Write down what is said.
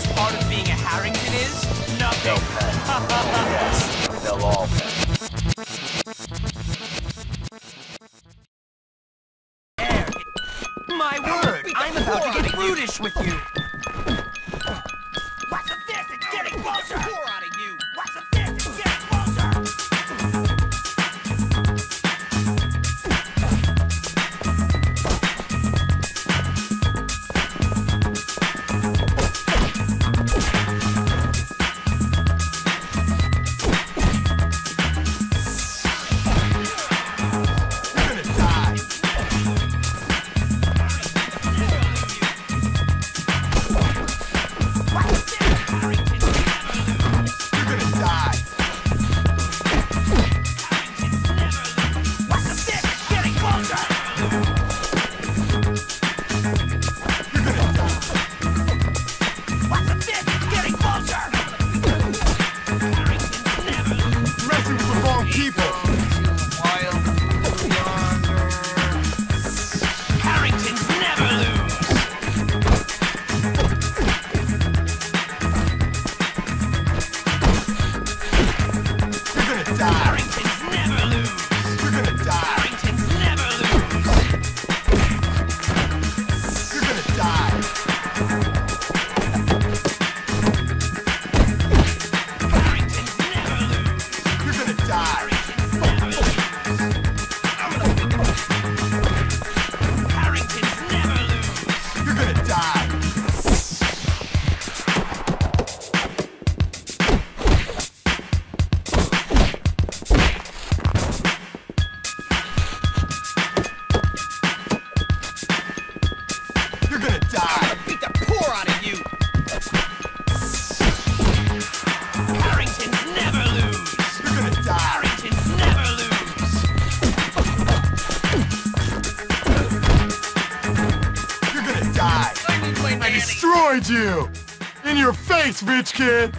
hardest part of being a Harrington is? Nothing. They'll yes, they'll all My word, I'm about to get brutish with you. What's the this? It's getting closer! you! In your face, rich kid!